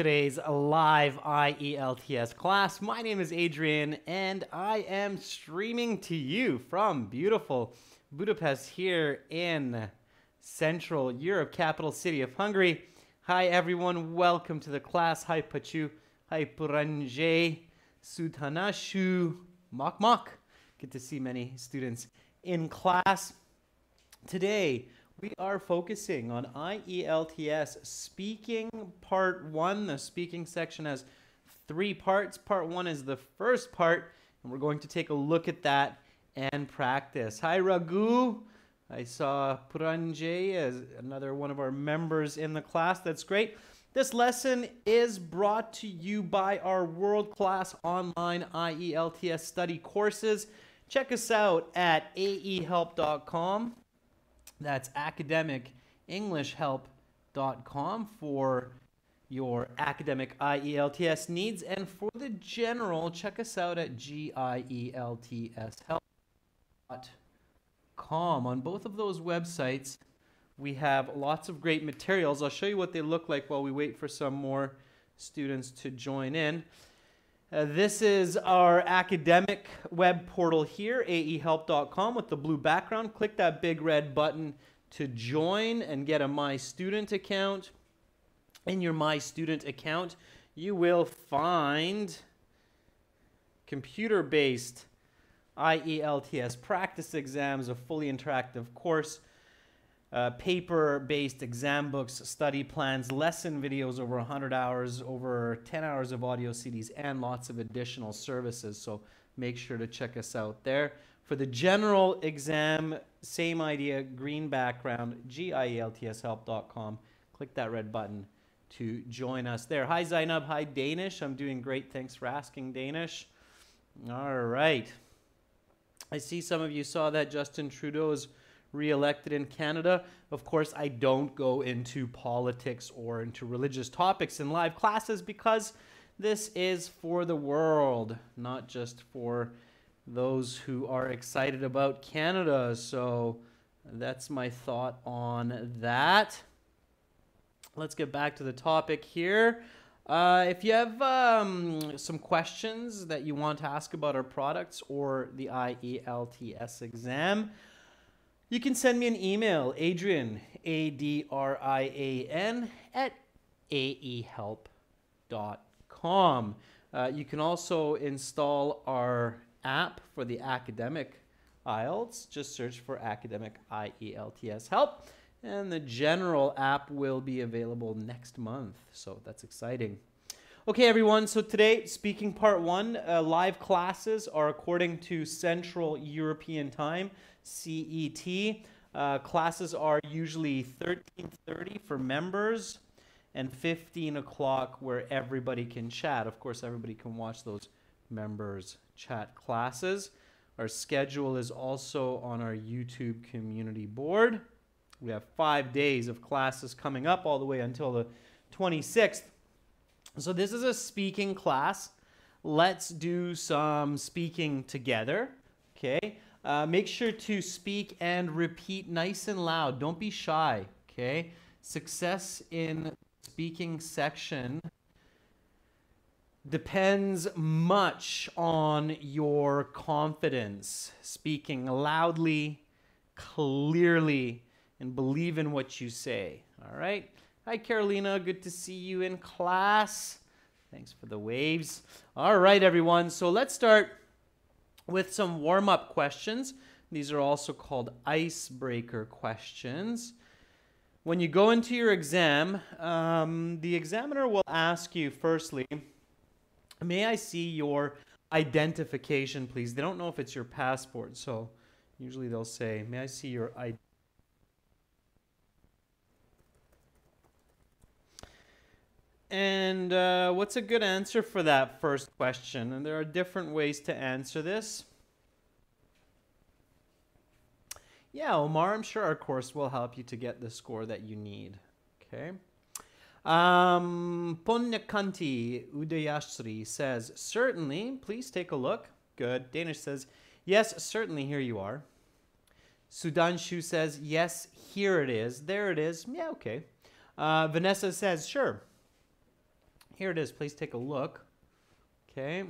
today's live IELTS class. My name is Adrian and I am streaming to you from beautiful Budapest here in Central Europe, capital city of Hungary. Hi everyone, welcome to the class. Hi Pachu, hi Puranje, Suthanashu, Mok Mok. Good to see many students in class. Today, we are focusing on IELTS speaking part one. The speaking section has three parts. Part one is the first part, and we're going to take a look at that and practice. Hi, Raghu. I saw Pranjay as another one of our members in the class. That's great. This lesson is brought to you by our world-class online IELTS study courses. Check us out at aehelp.com that's academicenglishhelp.com for your academic IELTS needs. And for the general, check us out at gieltshelp.com. On both of those websites, we have lots of great materials. I'll show you what they look like while we wait for some more students to join in. Uh, this is our academic web portal here, aehelp.com with the blue background. Click that big red button to join and get a My Student account. In your My Student account, you will find computer-based IELTS practice exams, a fully interactive course, uh, paper-based exam books, study plans, lesson videos over 100 hours, over 10 hours of audio CDs, and lots of additional services. So make sure to check us out there. For the general exam, same idea, green background, gieltshelp.com. Click that red button to join us there. Hi Zainab, hi Danish. I'm doing great. Thanks for asking Danish. All right. I see some of you saw that Justin Trudeau's reelected in Canada. Of course, I don't go into politics or into religious topics in live classes because this is for the world, not just for those who are excited about Canada. So that's my thought on that. Let's get back to the topic here. Uh, if you have um, some questions that you want to ask about our products or the IELTS exam, you can send me an email, Adrian, A D R I A N, at aehelp.com. Uh, you can also install our app for the academic IELTS. Just search for academic IELTS help. And the general app will be available next month. So that's exciting. Okay, everyone. So today, speaking part one, uh, live classes are according to Central European Time. CET. Uh, classes are usually 13.30 for members and 15 o'clock where everybody can chat. Of course, everybody can watch those members chat classes. Our schedule is also on our YouTube community board. We have five days of classes coming up all the way until the 26th. So this is a speaking class. Let's do some speaking together. Okay. Uh, make sure to speak and repeat nice and loud. Don't be shy, okay? Success in speaking section depends much on your confidence. Speaking loudly, clearly, and believe in what you say, all right? Hi, Carolina. Good to see you in class. Thanks for the waves. All right, everyone. So let's start with some warm-up questions. These are also called icebreaker questions. When you go into your exam, um, the examiner will ask you firstly, may I see your identification, please? They don't know if it's your passport, so usually they'll say, may I see your ID? And uh, what's a good answer for that first question? And there are different ways to answer this. Yeah, Omar, I'm sure our course will help you to get the score that you need. Okay. Um, Ponyakanti Udayashri says, certainly, please take a look. Good. Danish says, yes, certainly, here you are. Sudanshu says, yes, here it is. There it is. Yeah, okay. Uh, Vanessa says, sure. Here it is. Please take a look. Okay.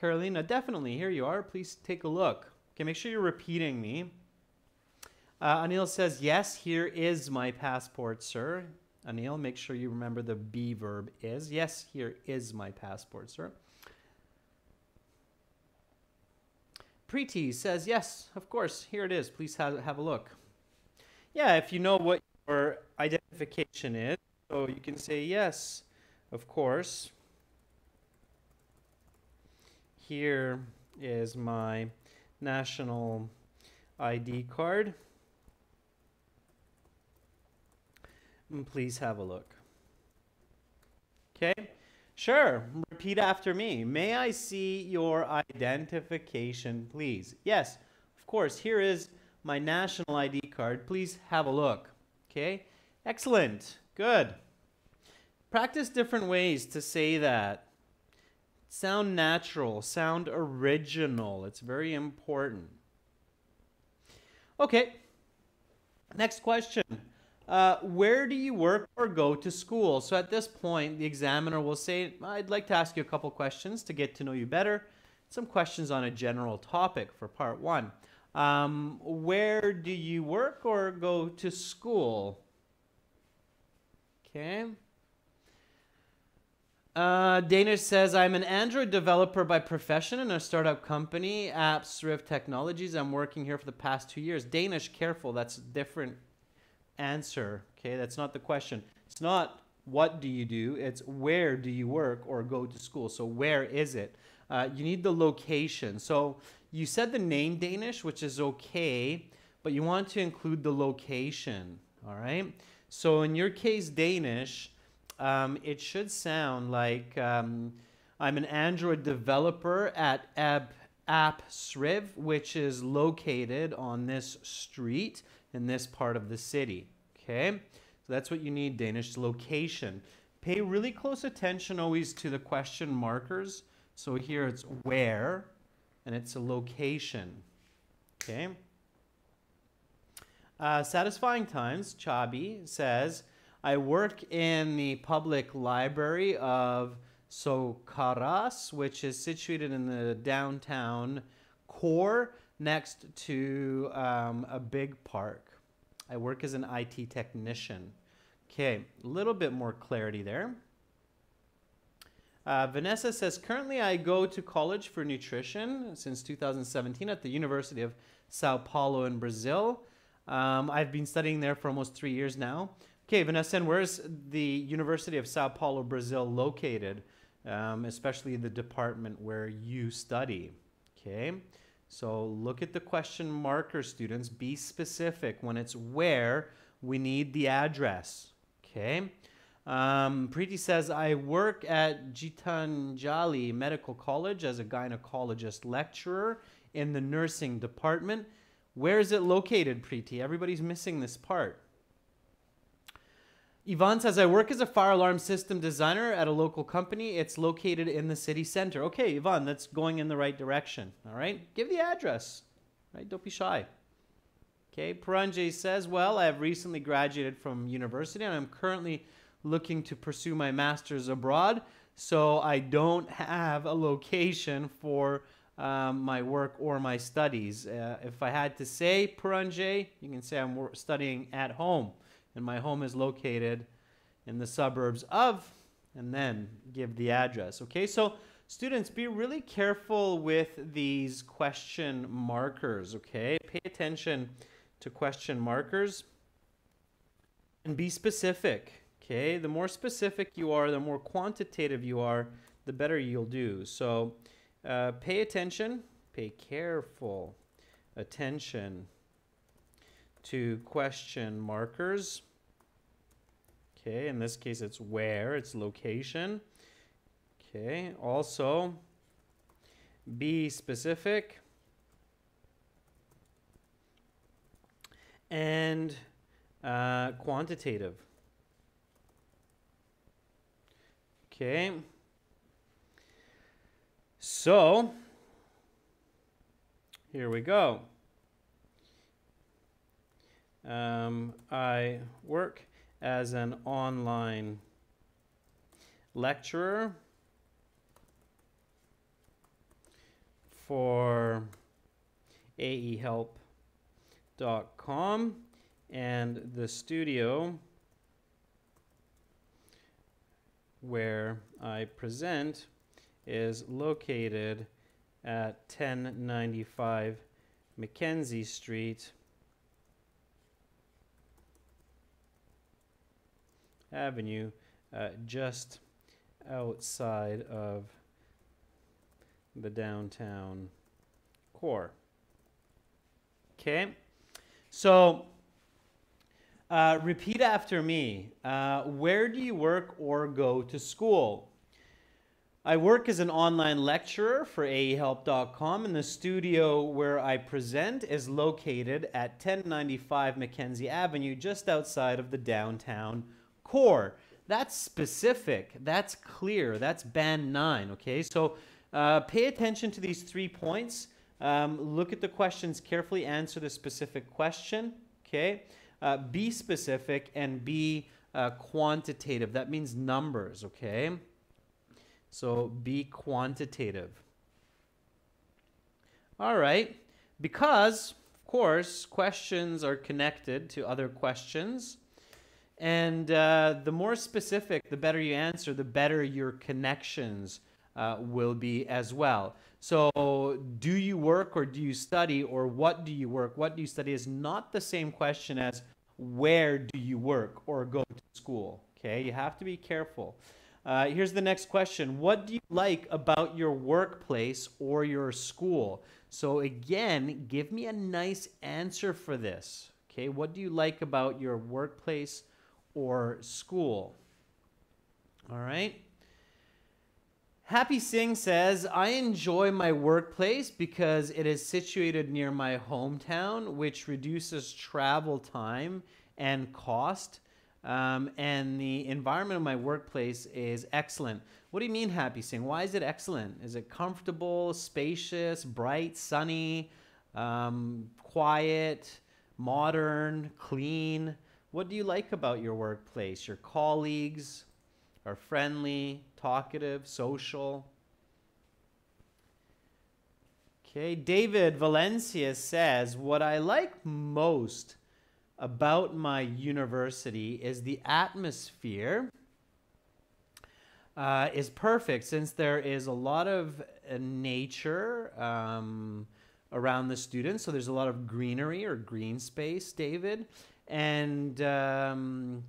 Carolina, definitely. Here you are. Please take a look. Okay, make sure you're repeating me. Uh, Anil says, Yes, here is my passport, sir. Anil, make sure you remember the be verb is. Yes, here is my passport, sir. Preeti says, Yes, of course, here it is. Please have, have a look. Yeah, if you know what your identification is, so you can say, Yes, of course. Here is my national ID card. And please have a look. Okay? Sure. Repeat after me. May I see your identification, please? Yes, of course. Here is my national ID card. Please have a look. Okay? Excellent. Good. Practice different ways to say that. Sound natural, sound original. It's very important. Okay, next question. Uh, where do you work or go to school? So at this point, the examiner will say, I'd like to ask you a couple questions to get to know you better. Some questions on a general topic for part one. Um, where do you work or go to school? Okay. Uh, Danish says, I'm an Android developer by profession in a startup company, Apps Rift Technologies. I'm working here for the past two years. Danish, careful, that's a different answer. Okay, that's not the question. It's not what do you do, it's where do you work or go to school. So, where is it? Uh, you need the location. So, you said the name Danish, which is okay, but you want to include the location. All right. So, in your case, Danish, um, it should sound like um, I'm an Android developer at Ab, App Sriv, which is located on this street in this part of the city. Okay, so that's what you need Danish location. Pay really close attention always to the question markers. So here it's where, and it's a location. Okay. Uh, satisfying times, Chabi says, I work in the public library of Sokaras, which is situated in the downtown core next to um, a big park. I work as an IT technician. Okay, a little bit more clarity there. Uh, Vanessa says, currently I go to college for nutrition since 2017 at the University of Sao Paulo in Brazil. Um, I've been studying there for almost three years now. Okay, Vanessa, and where's the University of Sao Paulo, Brazil located, um, especially the department where you study? Okay, so look at the question marker, students. Be specific. When it's where, we need the address. Okay. Um, Preeti says, I work at Gitanjali Medical College as a gynecologist lecturer in the nursing department. Where is it located, Preeti? Everybody's missing this part. Yvonne says, I work as a fire alarm system designer at a local company. It's located in the city center. Okay, Yvonne, that's going in the right direction. All right, give the address. Right, don't be shy. Okay, Paranjay says, Well, I have recently graduated from university and I'm currently looking to pursue my master's abroad. So I don't have a location for um, my work or my studies. Uh, if I had to say, Paranjay, you can say I'm studying at home and my home is located in the suburbs of, and then give the address. Okay, so students, be really careful with these question markers, okay? Pay attention to question markers and be specific, okay? The more specific you are, the more quantitative you are, the better you'll do. So uh, pay attention, pay careful attention to question markers. Okay, in this case it's where, it's location. Okay, also be specific. And uh, quantitative. Okay. So, here we go. Um, I work as an online lecturer for aehelp.com and the studio where I present is located at 1095 Mackenzie Street, Avenue, uh, just outside of the downtown core. Okay, so uh, repeat after me. Uh, where do you work or go to school? I work as an online lecturer for aehelp.com, and the studio where I present is located at 1095 Mackenzie Avenue, just outside of the downtown core. That's specific, that's clear, that's band nine, okay? So uh, pay attention to these three points. Um, look at the questions carefully, answer the specific question, okay? Uh, be specific and be uh, quantitative. That means numbers, okay? So be quantitative. All right. Because, of course, questions are connected to other questions. And uh, the more specific, the better you answer, the better your connections uh, will be as well. So, do you work or do you study, or what do you work? What do you study is not the same question as where do you work or go to school. Okay, you have to be careful. Uh, here's the next question What do you like about your workplace or your school? So, again, give me a nice answer for this. Okay, what do you like about your workplace or school? All right. Happy Singh says, I enjoy my workplace because it is situated near my hometown, which reduces travel time and cost. Um, and the environment of my workplace is excellent. What do you mean, Happy Singh? Why is it excellent? Is it comfortable, spacious, bright, sunny, um, quiet, modern, clean? What do you like about your workplace? Your colleagues are friendly, talkative, social. Okay, David Valencia says, What I like most about my university is the atmosphere uh, is perfect since there is a lot of uh, nature um, around the students. So there's a lot of greenery or green space, David. And um,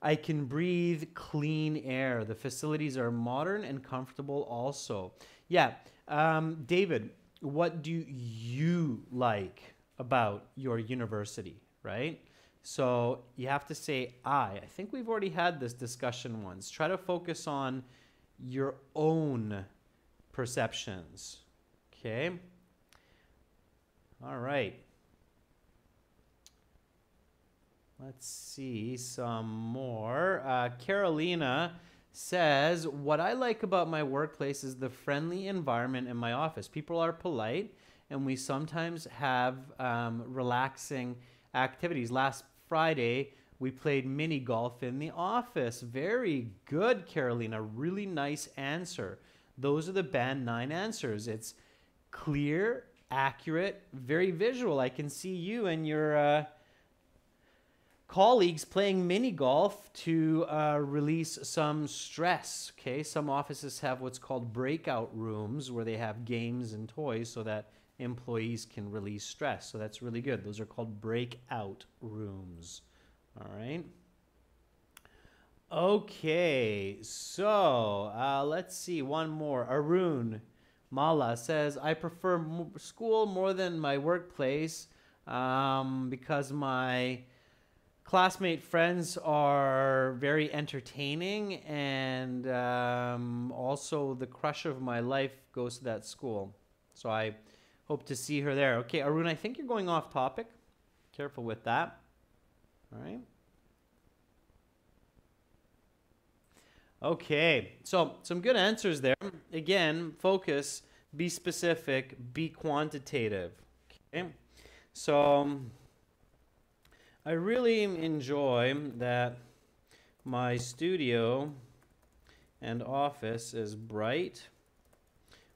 I can breathe clean air. The facilities are modern and comfortable also. Yeah. Um, David, what do you like about your university? right? So you have to say I. I think we've already had this discussion once. Try to focus on your own perceptions. Okay? All right. Let's see some more. Uh, Carolina says, What I like about my workplace is the friendly environment in my office. People are polite, and we sometimes have um, relaxing activities. Last Friday, we played mini golf in the office. Very good, Carolina. Really nice answer. Those are the band nine answers. It's clear, accurate, very visual. I can see you and your uh, colleagues playing mini golf to uh, release some stress. Okay, some offices have what's called breakout rooms where they have games and toys so that employees can release stress. So that's really good. Those are called breakout rooms. All right. Okay, so uh, let's see one more. Arun Mala says, I prefer school more than my workplace um, because my classmate friends are very entertaining and um, also the crush of my life goes to that school. So I Hope to see her there. Okay, Arun, I think you're going off topic. Careful with that. All right. Okay, so some good answers there. Again, focus, be specific, be quantitative. Okay, so um, I really enjoy that my studio and office is bright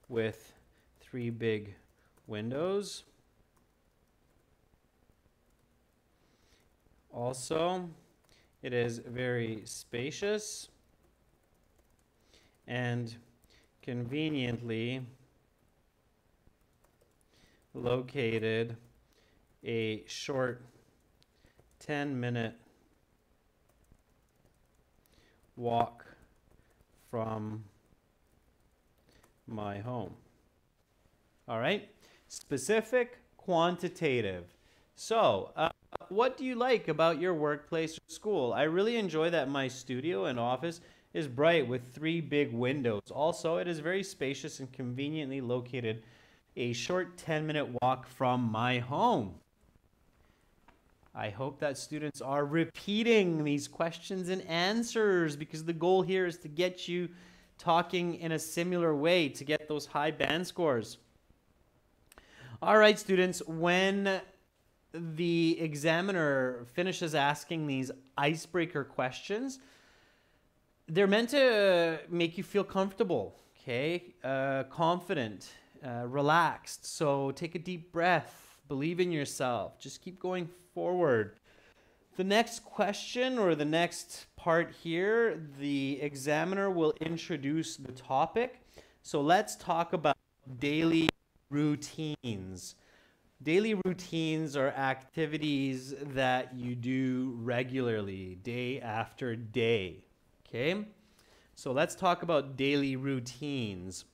with three big windows. Also, it is very spacious and conveniently located a short 10 minute walk from my home. All right, specific, quantitative. So, uh, what do you like about your workplace or school? I really enjoy that my studio and office is bright with three big windows. Also, it is very spacious and conveniently located a short 10 minute walk from my home. I hope that students are repeating these questions and answers because the goal here is to get you talking in a similar way to get those high band scores. All right, students, when the examiner finishes asking these icebreaker questions, they're meant to make you feel comfortable, okay, uh, confident, uh, relaxed. So take a deep breath, believe in yourself, just keep going forward. The next question or the next part here, the examiner will introduce the topic. So let's talk about daily routines. Daily routines are activities that you do regularly, day after day. Okay? So let's talk about daily routines.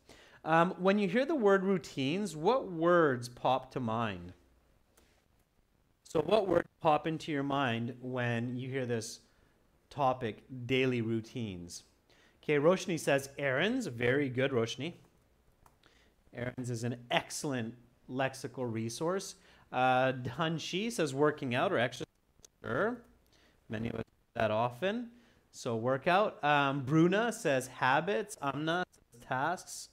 Um, when you hear the word routines, what words pop to mind? So, what words pop into your mind when you hear this topic, daily routines? Okay, Roshni says errands. Very good, Roshni. Errands is an excellent lexical resource. Uh, Hanshi says working out or exercise. Sure. Many of us do that often. So workout. Um, Bruna says habits. Amna says tasks.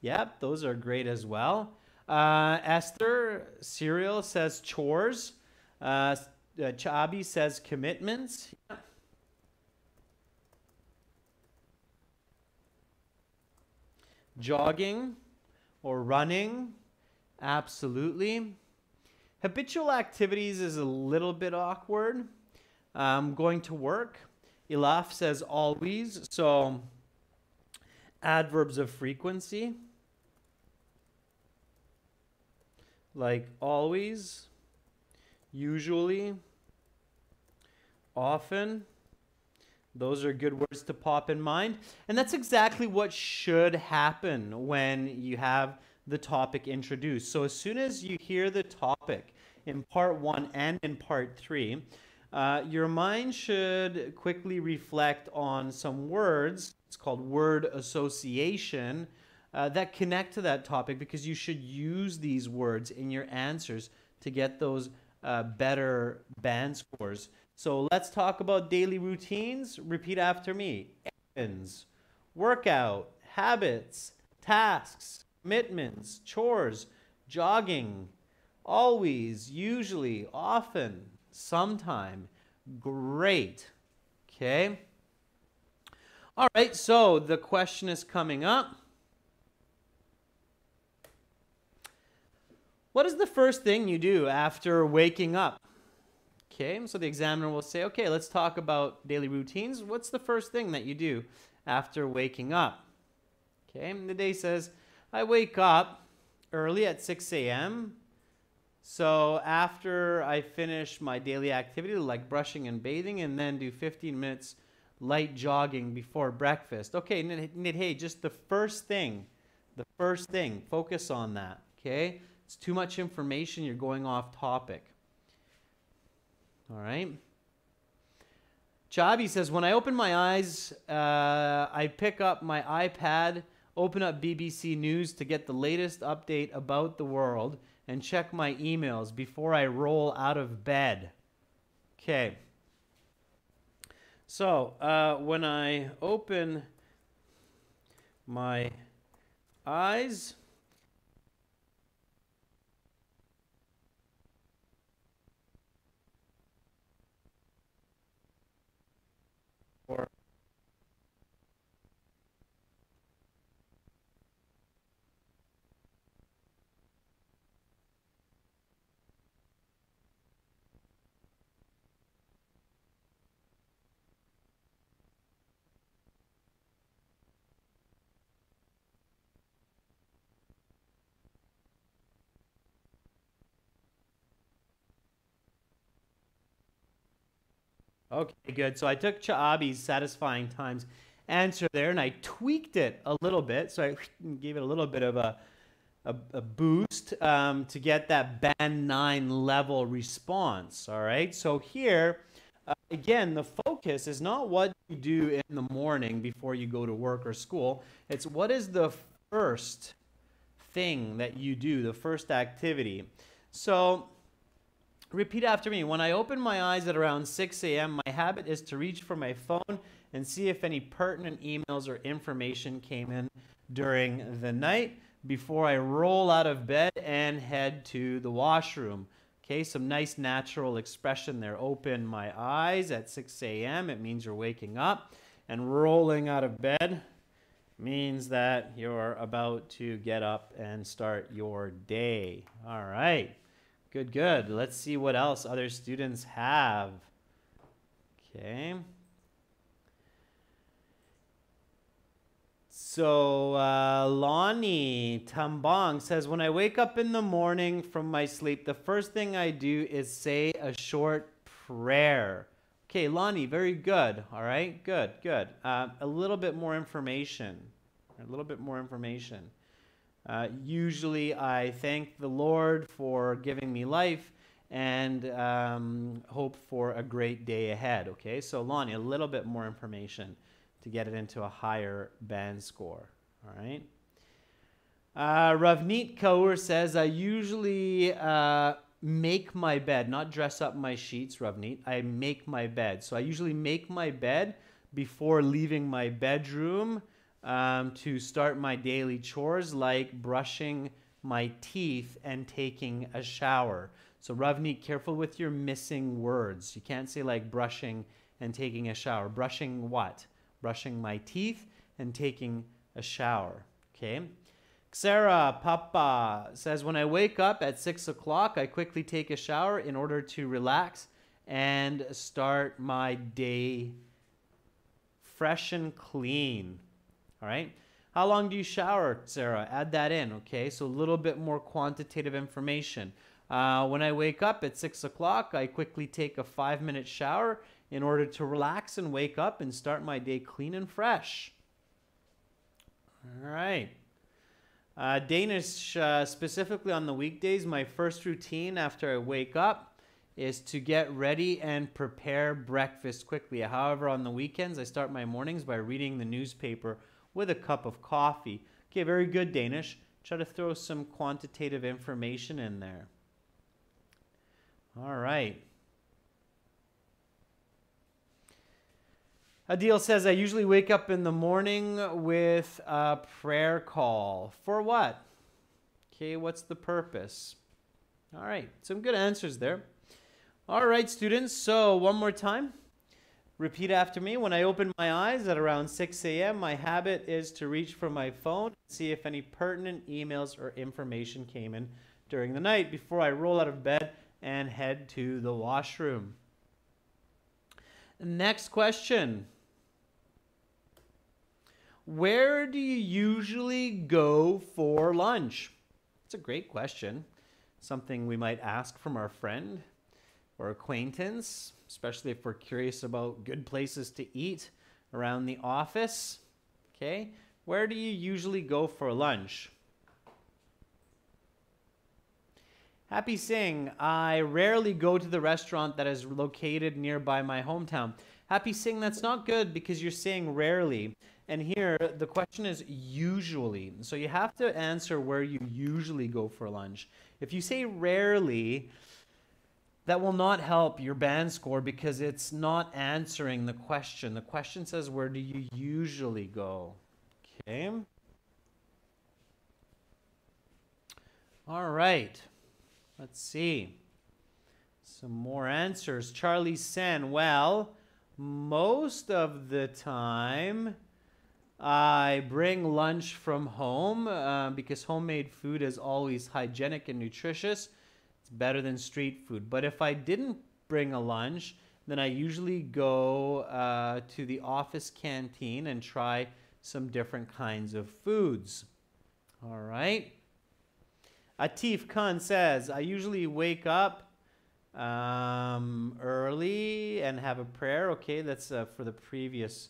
Yep, those are great as well. Uh, Esther Serial says chores. Uh, uh, Chabi says commitments. Jogging or running, absolutely. Habitual activities is a little bit awkward. Um, going to work, Ilaf says always, so adverbs of frequency. Like always, usually, often. Those are good words to pop in mind. And that's exactly what should happen when you have the topic introduced. So as soon as you hear the topic in part one and in part three, uh, your mind should quickly reflect on some words. It's called word association uh, that connect to that topic because you should use these words in your answers to get those uh, better band scores. So let's talk about daily routines. Repeat after me errands, workout, habits, tasks, commitments, chores, jogging, always, usually, often, sometime. Great. Okay. All right, so the question is coming up. What is the first thing you do after waking up? Okay, so the examiner will say, okay, let's talk about daily routines. What's the first thing that you do after waking up? Okay, and the day says, I wake up early at 6 a.m. So after I finish my daily activity, like brushing and bathing, and then do 15 minutes light jogging before breakfast. Okay, Nidhe, just the first thing, the first thing, focus on that, okay? It's too much information, you're going off topic. All right. Chabi says, when I open my eyes, uh, I pick up my iPad, open up BBC News to get the latest update about the world, and check my emails before I roll out of bed. Okay. So, uh, when I open my eyes, for Okay, good. So I took Chabi's satisfying times answer there and I tweaked it a little bit. So I gave it a little bit of a, a, a boost um, to get that band 9 level response. All right. So here, uh, again, the focus is not what you do in the morning before you go to work or school. It's what is the first thing that you do, the first activity. So repeat after me. When I open my eyes at around 6 a.m., my habit is to reach for my phone and see if any pertinent emails or information came in during the night before I roll out of bed and head to the washroom. Okay, some nice natural expression there. Open my eyes at 6 a.m. It means you're waking up. And rolling out of bed means that you're about to get up and start your day. All right. Good, good. Let's see what else other students have. Okay. So uh, Lonnie Tambong says, when I wake up in the morning from my sleep, the first thing I do is say a short prayer. Okay, Lonnie, very good. All right, good, good. Uh, a little bit more information. A little bit more information. Uh, usually, I thank the Lord for giving me life and um, hope for a great day ahead. Okay, so Lonnie, a little bit more information to get it into a higher band score. All right. Uh, Ravneet Kaur says, I usually uh, make my bed, not dress up my sheets, Ravneet. I make my bed. So I usually make my bed before leaving my bedroom um, to start my daily chores like brushing my teeth and taking a shower. So Ravneet, careful with your missing words. You can't say like brushing and taking a shower. Brushing what? brushing my teeth, and taking a shower. Okay. Sarah Papa says, When I wake up at 6 o'clock, I quickly take a shower in order to relax and start my day fresh and clean. All right. How long do you shower, Sarah? Add that in, okay? So a little bit more quantitative information. Uh, when I wake up at 6 o'clock, I quickly take a five minute shower in order to relax and wake up and start my day clean and fresh. All right. Uh, Danish, uh, specifically on the weekdays, my first routine after I wake up is to get ready and prepare breakfast quickly. However, on the weekends, I start my mornings by reading the newspaper with a cup of coffee. Okay, very good, Danish. Try to throw some quantitative information in there. All right. Adil says, I usually wake up in the morning with a prayer call. For what? Okay, what's the purpose? All right, some good answers there. All right, students, so one more time. Repeat after me. When I open my eyes at around 6 a.m., my habit is to reach for my phone, see if any pertinent emails or information came in during the night before I roll out of bed and head to the washroom. Next question. Where do you usually go for lunch? It's a great question. Something we might ask from our friend or acquaintance, especially if we're curious about good places to eat around the office. Okay, where do you usually go for lunch? Happy Singh, I rarely go to the restaurant that is located nearby my hometown. Happy Singh, that's not good because you're saying rarely. And here, the question is usually. So you have to answer where you usually go for lunch. If you say rarely, that will not help your band score because it's not answering the question. The question says, where do you usually go? Okay. All right. Let's see. Some more answers. Charlie Sen, well, most of the time, I bring lunch from home uh, because homemade food is always hygienic and nutritious. It's better than street food. But if I didn't bring a lunch, then I usually go uh, to the office canteen and try some different kinds of foods. All right. Atif Khan says, I usually wake up um, early and have a prayer. Okay, that's uh, for the previous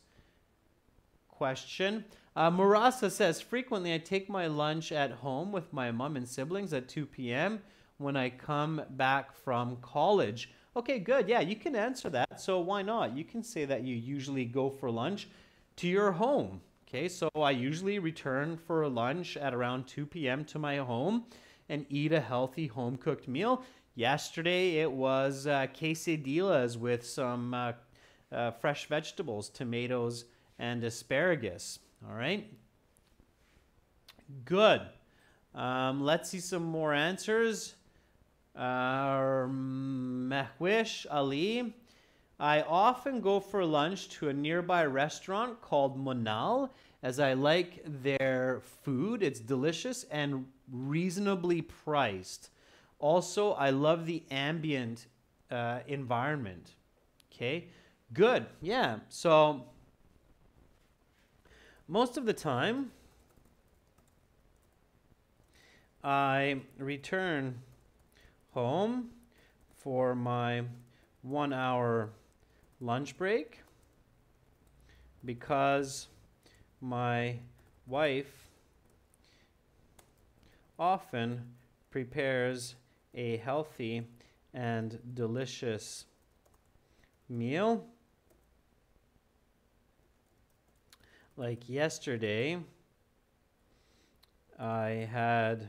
question. Uh, Marasa says frequently I take my lunch at home with my mom and siblings at 2 p.m. when I come back from college. Okay, good. Yeah, you can answer that. So why not? You can say that you usually go for lunch to your home. Okay, so I usually return for lunch at around 2 p.m. to my home and eat a healthy home cooked meal. Yesterday it was uh, quesadillas with some uh, uh, fresh vegetables, tomatoes, and asparagus. All right. Good. Um, let's see some more answers. Mahwish Ali. I often go for lunch to a nearby restaurant called Monal as I like their food. It's delicious and reasonably priced. Also, I love the ambient uh, environment. Okay, good. Yeah. So, most of the time, I return home for my one hour lunch break because my wife often prepares a healthy and delicious meal. Like yesterday, I had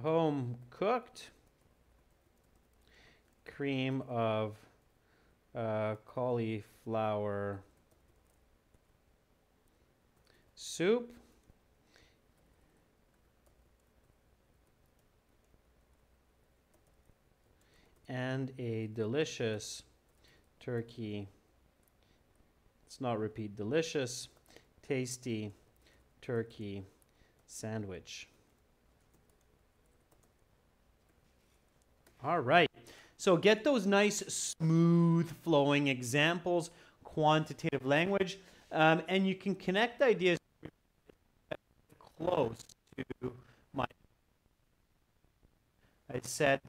home cooked cream of uh, cauliflower soup. And a delicious turkey. Let's not repeat delicious, tasty turkey sandwich. All right. So get those nice, smooth flowing examples, quantitative language, um, and you can connect ideas close to my. I said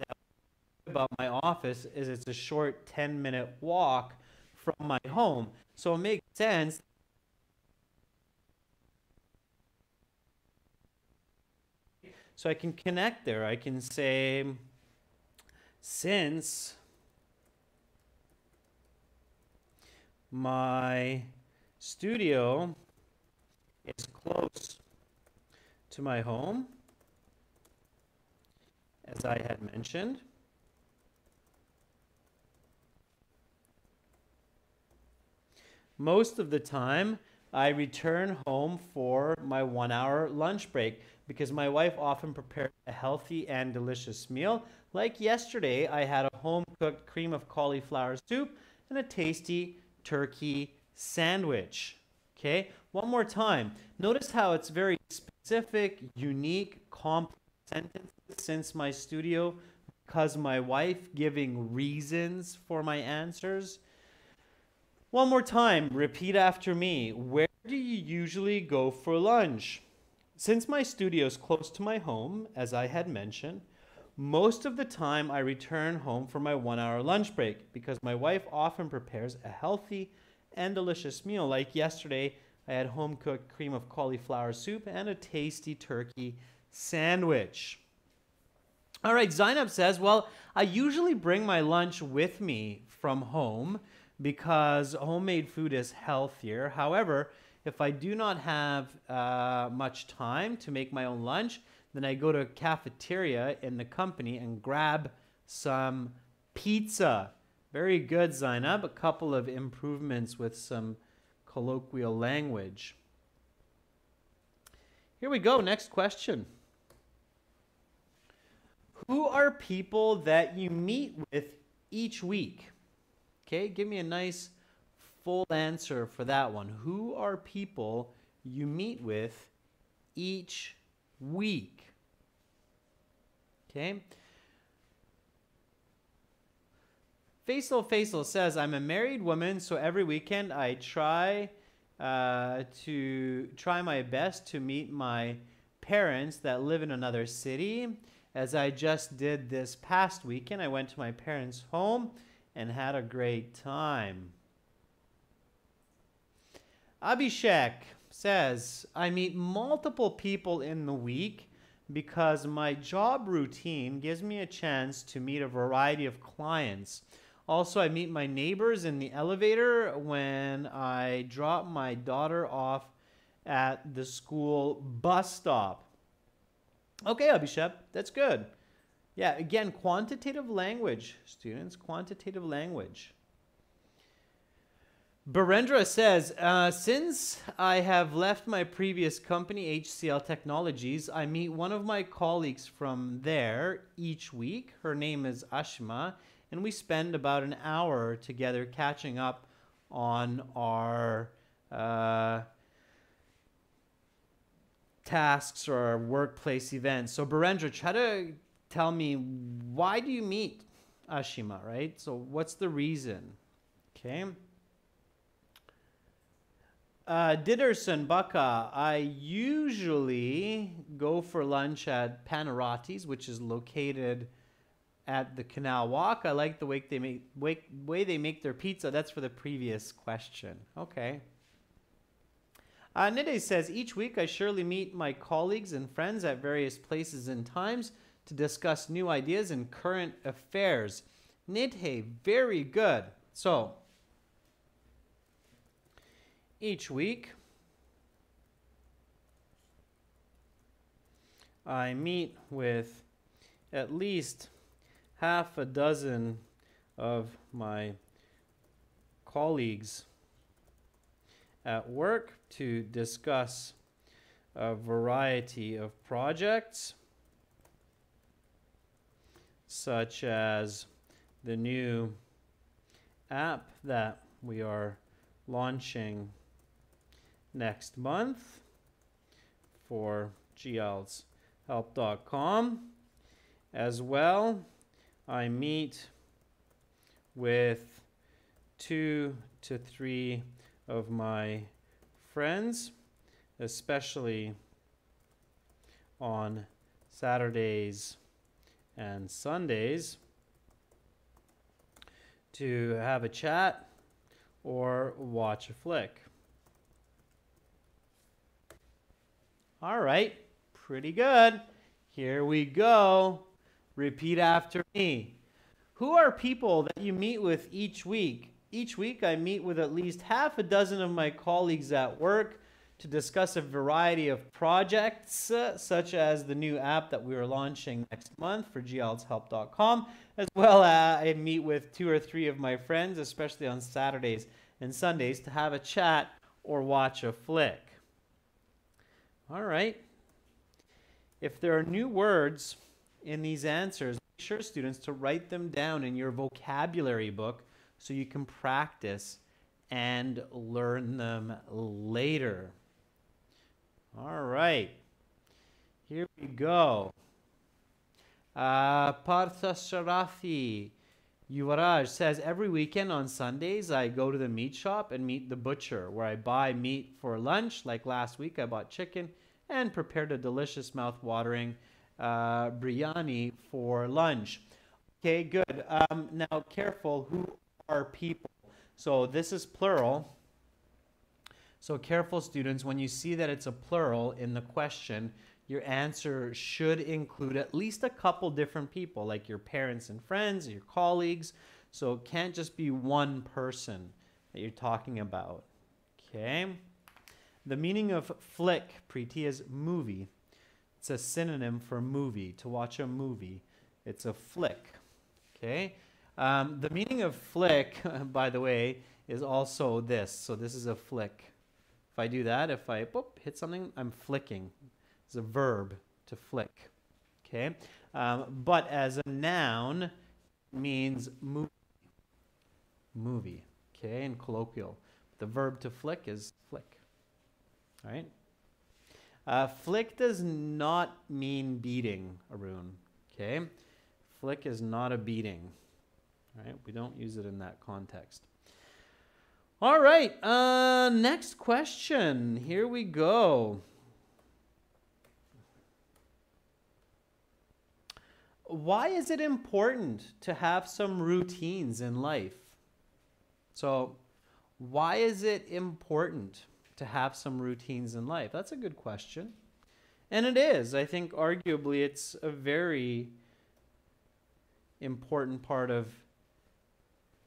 about my office is it's a short 10 minute walk from my home. So it makes sense So I can connect there. I can say, since my studio is close to my home, as I had mentioned, most of the time I return home for my one hour lunch break because my wife often prepares a healthy and delicious meal. Like yesterday, I had a home cooked cream of cauliflower soup and a tasty turkey sandwich. Okay, one more time. Notice how it's very specific, unique, complex sentences since my studio, because my wife giving reasons for my answers. One more time, repeat after me. Where do you usually go for lunch? Since my studio is close to my home, as I had mentioned, most of the time I return home for my one hour lunch break because my wife often prepares a healthy and delicious meal. Like yesterday, I had home cooked cream of cauliflower soup and a tasty turkey sandwich. All right, Zainab says, Well, I usually bring my lunch with me from home because homemade food is healthier. However, if I do not have uh, much time to make my own lunch, then I go to a cafeteria in the company and grab some pizza. Very good, Zainab. A couple of improvements with some colloquial language. Here we go. Next question. Who are people that you meet with each week? Okay, give me a nice full answer for that one. Who are people you meet with each week? Okay. Faisal Faisal says, I'm a married woman, so every weekend I try uh, to try my best to meet my parents that live in another city as I just did this past weekend. I went to my parents' home and had a great time. Abhishek says, I meet multiple people in the week because my job routine gives me a chance to meet a variety of clients. Also, I meet my neighbors in the elevator when I drop my daughter off at the school bus stop. Okay, Abhishek, that's good. Yeah, again, quantitative language, students, quantitative language. Barendra says, uh, since I have left my previous company, HCL Technologies, I meet one of my colleagues from there each week. Her name is Ashma, and we spend about an hour together catching up on our uh, tasks or our workplace events. So, Barendra, try to tell me why do you meet Ashima, right? So, what's the reason? Okay. Uh, Diderson Baka, I usually go for lunch at Panarottis, which is located at the Canal Walk. I like the way they make way, way they make their pizza. That's for the previous question. Okay. Uh, Nide says each week I surely meet my colleagues and friends at various places and times to discuss new ideas and current affairs. Nidhe, very good. So each week. I meet with at least half a dozen of my colleagues at work to discuss a variety of projects, such as the new app that we are launching next month for gieltshelp.com. As well, I meet with two to three of my friends, especially on Saturdays and Sundays, to have a chat or watch a flick. All right, pretty good. Here we go. Repeat after me. Who are people that you meet with each week? Each week, I meet with at least half a dozen of my colleagues at work to discuss a variety of projects, uh, such as the new app that we are launching next month for gieltshelp.com, as well as I meet with two or three of my friends, especially on Saturdays and Sundays, to have a chat or watch a flick. All right. If there are new words in these answers, make sure, students, to write them down in your vocabulary book so you can practice and learn them later. All right. Here we go. Uh, Partha Sharafi Yuvaraj says every weekend on Sundays I go to the meat shop and meet the butcher where I buy meat for lunch. Like last week, I bought chicken and prepared a delicious mouth-watering uh, biryani for lunch. Okay, good. Um, now, careful. Who are people? So this is plural. So careful, students. When you see that it's a plural in the question, your answer should include at least a couple different people, like your parents and friends, your colleagues. So it can't just be one person that you're talking about. Okay? The meaning of flick, Preeti, is movie. It's a synonym for movie, to watch a movie. It's a flick. Okay? Um, the meaning of flick, by the way, is also this. So this is a flick. If I do that, if I boop, hit something, I'm flicking. It's a verb to flick. Okay? Um, but as a noun, means movie. Movie. Okay? In colloquial. The verb to flick is. All right? Uh, flick does not mean beating, a Arun. Okay? Flick is not a beating. All right? We don't use it in that context. All right. Uh, next question. Here we go. why is it important to have some routines in life? So, why is it important to have some routines in life? That's a good question. And it is. I think arguably it's a very important part of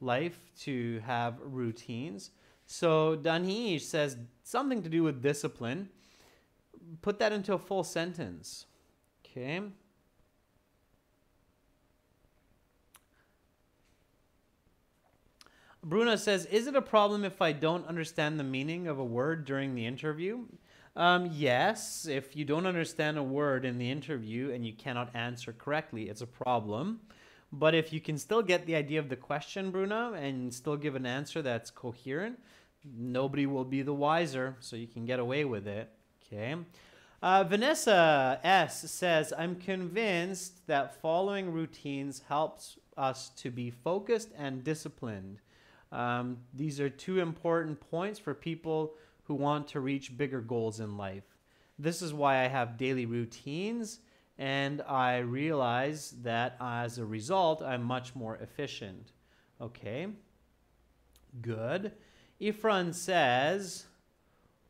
life to have routines. So Danish says something to do with discipline. Put that into a full sentence. Okay. Bruno says, Is it a problem if I don't understand the meaning of a word during the interview? Um, yes, if you don't understand a word in the interview and you cannot answer correctly, it's a problem. But if you can still get the idea of the question, Bruno, and still give an answer that's coherent, nobody will be the wiser, so you can get away with it. Okay. Uh, Vanessa S says, I'm convinced that following routines helps us to be focused and disciplined. Um, these are two important points for people who want to reach bigger goals in life. This is why I have daily routines, and I realize that as a result, I'm much more efficient. Okay, good. Ifran says,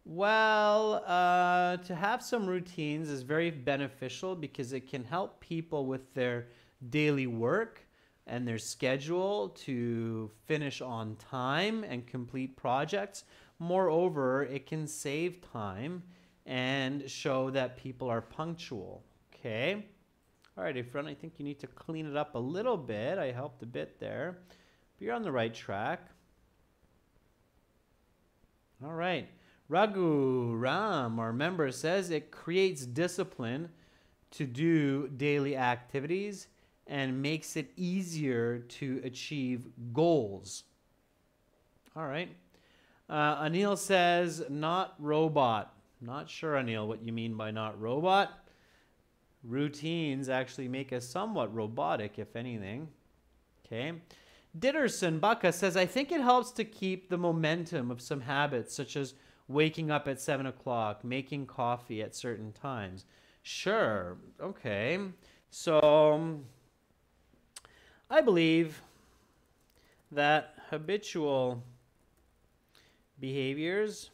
well, uh, to have some routines is very beneficial because it can help people with their daily work and their schedule to finish on time and complete projects. Moreover, it can save time and show that people are punctual. Okay. All right, Ifran, I think you need to clean it up a little bit. I helped a bit there, but you're on the right track. All right. Raghu Ram, our member, says it creates discipline to do daily activities and makes it easier to achieve goals. All right. Uh, Anil says, not robot. Not sure, Anil, what you mean by not robot. Routines actually make us somewhat robotic, if anything. Okay. Ditterson Baka says, I think it helps to keep the momentum of some habits, such as waking up at 7 o'clock, making coffee at certain times. Sure. Okay. So, I believe that habitual behaviors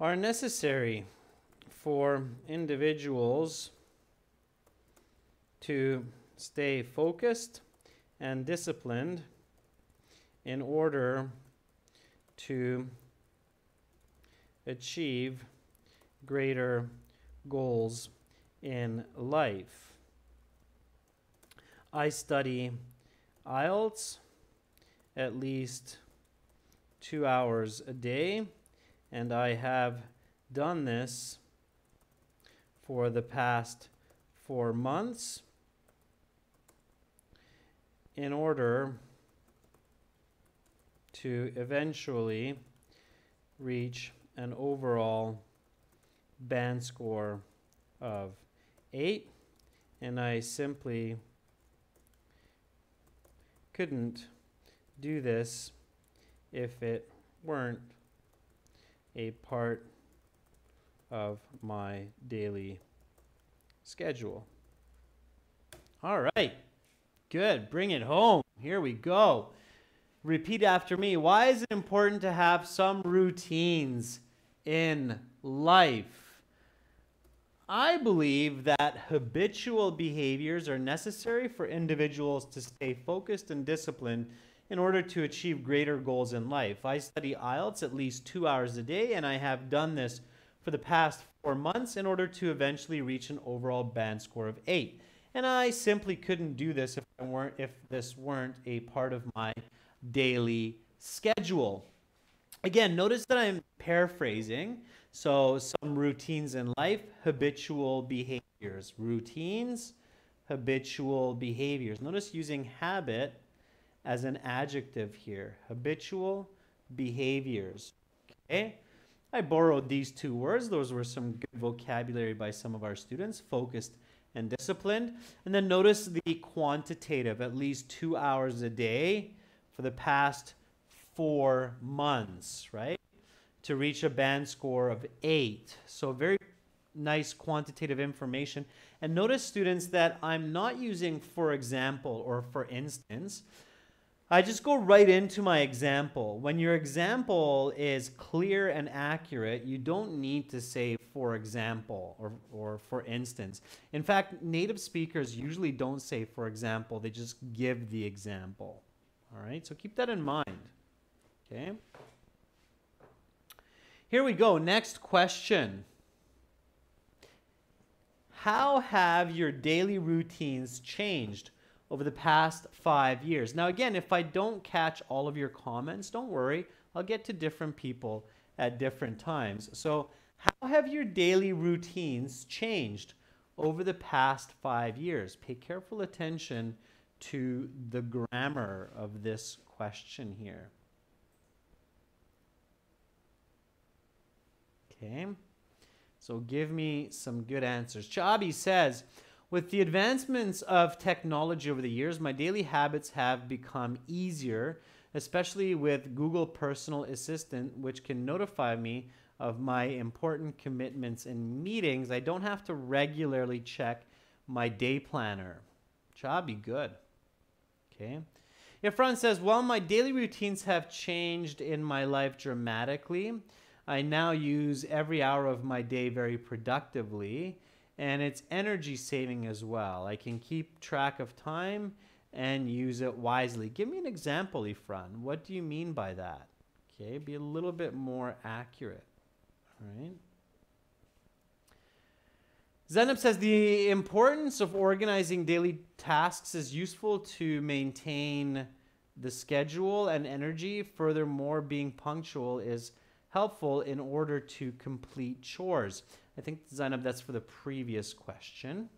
are necessary for individuals to stay focused and disciplined in order to achieve greater goals in life. I study IELTS at least two hours a day, and I have done this for the past four months in order to eventually reach an overall band score of 8 and I simply couldn't do this if it weren't a part of my daily schedule. All right. Good. Bring it home. Here we go. Repeat after me. Why is it important to have some routines in life? I believe that habitual behaviors are necessary for individuals to stay focused and disciplined in order to achieve greater goals in life. I study IELTS at least two hours a day, and I have done this for the past four months in order to eventually reach an overall band score of eight. And I simply couldn't do this if I weren't if this weren't a part of my daily schedule. Again, notice that I'm paraphrasing. So, some routines in life, habitual behaviors. Routines, habitual behaviors. Notice using habit as an adjective here. Habitual behaviors. Okay? I borrowed these two words. Those were some good vocabulary by some of our students. Focused and disciplined. And then notice the quantitative, at least two hours a day for the past four months, right? To reach a band score of eight. So very nice quantitative information. And notice students that I'm not using for example or for instance. I just go right into my example. When your example is clear and accurate, you don't need to say for example or, or for instance. In fact, native speakers usually don't say for example, they just give the example. All right, so keep that in mind. Okay. Here we go. Next question. How have your daily routines changed over the past five years? Now, again, if I don't catch all of your comments, don't worry. I'll get to different people at different times. So, how have your daily routines changed over the past five years? Pay careful attention to the grammar of this question here. Okay. So give me some good answers. Chabi says, with the advancements of technology over the years, my daily habits have become easier, especially with Google Personal Assistant, which can notify me of my important commitments and meetings. I don't have to regularly check my day planner. Chabi, good. Okay. Says, while my daily routines have changed in my life dramatically, I now use every hour of my day very productively, and it's energy saving as well. I can keep track of time and use it wisely. Give me an example, Ifran. What do you mean by that? Okay, be a little bit more accurate. All right. Zenab says the importance of organizing daily tasks is useful to maintain the schedule and energy. Furthermore, being punctual is helpful in order to complete chores. I think, Zainab, that's for the previous question.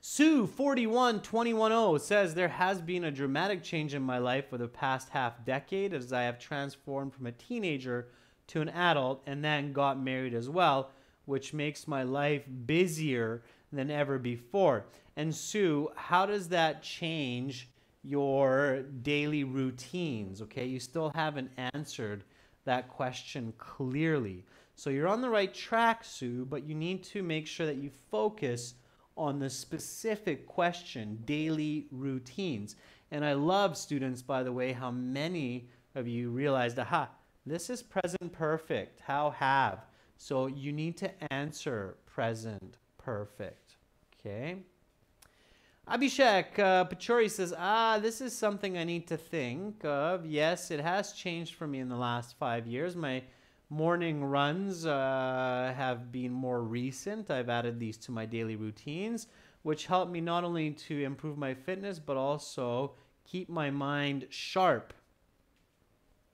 Sue 41210 says there has been a dramatic change in my life for the past half decade as I have transformed from a teenager to an adult and then got married as well, which makes my life busier than ever before. And Sue, how does that change your daily routines? Okay, you still haven't answered that question clearly. So you're on the right track, Sue, but you need to make sure that you focus on the specific question, daily routines. And I love students, by the way, how many of you realized, aha, this is present perfect. How have? So you need to answer present perfect. Okay? Abhishek uh, Pachori says, ah, this is something I need to think of. Yes, it has changed for me in the last five years. My morning runs uh, have been more recent. I've added these to my daily routines, which help me not only to improve my fitness, but also keep my mind sharp.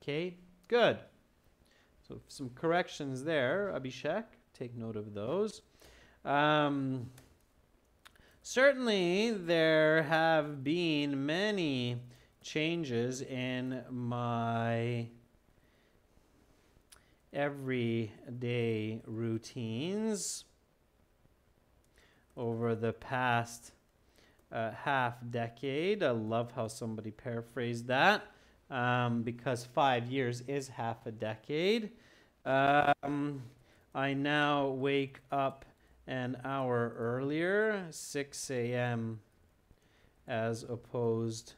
Okay, good. So some corrections there, Abhishek. Take note of those. Um, Certainly, there have been many changes in my everyday routines over the past uh, half decade. I love how somebody paraphrased that um, because five years is half a decade. Um, I now wake up an hour earlier, 6 a.m. as opposed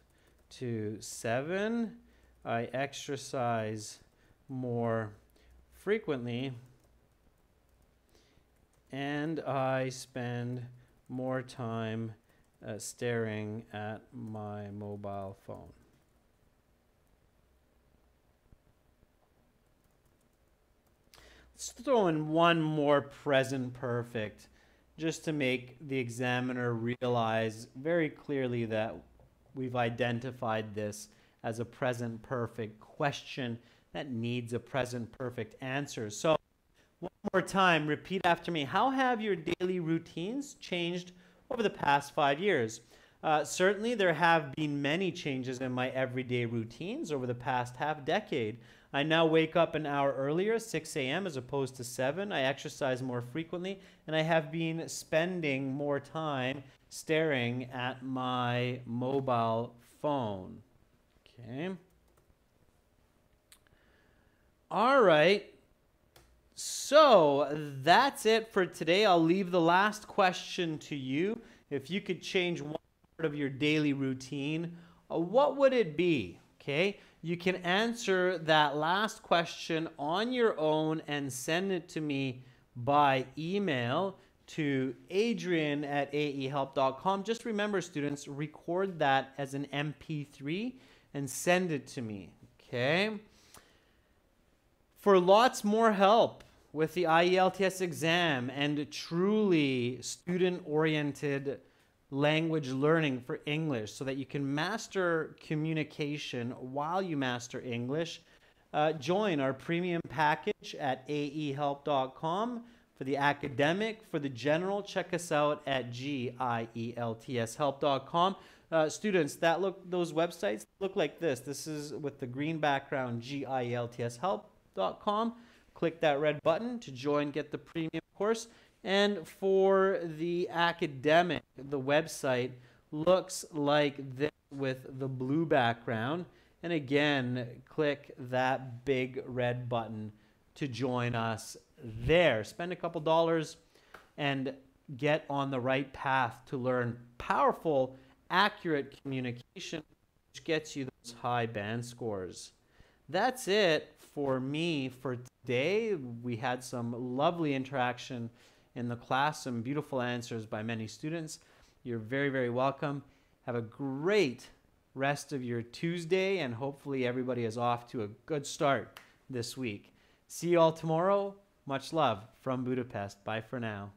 to 7. I exercise more frequently and I spend more time uh, staring at my mobile phone. Let's throw in one more present perfect just to make the examiner realize very clearly that we've identified this as a present perfect question that needs a present perfect answer. So one more time, repeat after me. How have your daily routines changed over the past five years? Uh, certainly, there have been many changes in my everyday routines over the past half decade. I now wake up an hour earlier, 6 a.m., as opposed to 7. I exercise more frequently, and I have been spending more time staring at my mobile phone. Okay. All right. So that's it for today. I'll leave the last question to you. If you could change one of your daily routine, uh, what would it be? Okay. You can answer that last question on your own and send it to me by email to adrian at aehelp.com. Just remember, students, record that as an MP3 and send it to me. Okay. For lots more help with the IELTS exam and truly student oriented language learning for English so that you can master communication while you master English, uh, join our premium package at aehelp.com. For the academic, for the general, check us out at gieltshelp.com. Uh, students, that look those websites look like this. This is with the green background, gieltshelp.com. Click that red button to join, get the premium course. And for the academic, the website looks like this with the blue background. And again, click that big red button to join us there. Spend a couple dollars and get on the right path to learn powerful, accurate communication, which gets you those high band scores. That's it for me for today. We had some lovely interaction in the class, some beautiful answers by many students. You're very, very welcome. Have a great rest of your Tuesday, and hopefully, everybody is off to a good start this week. See you all tomorrow. Much love from Budapest. Bye for now.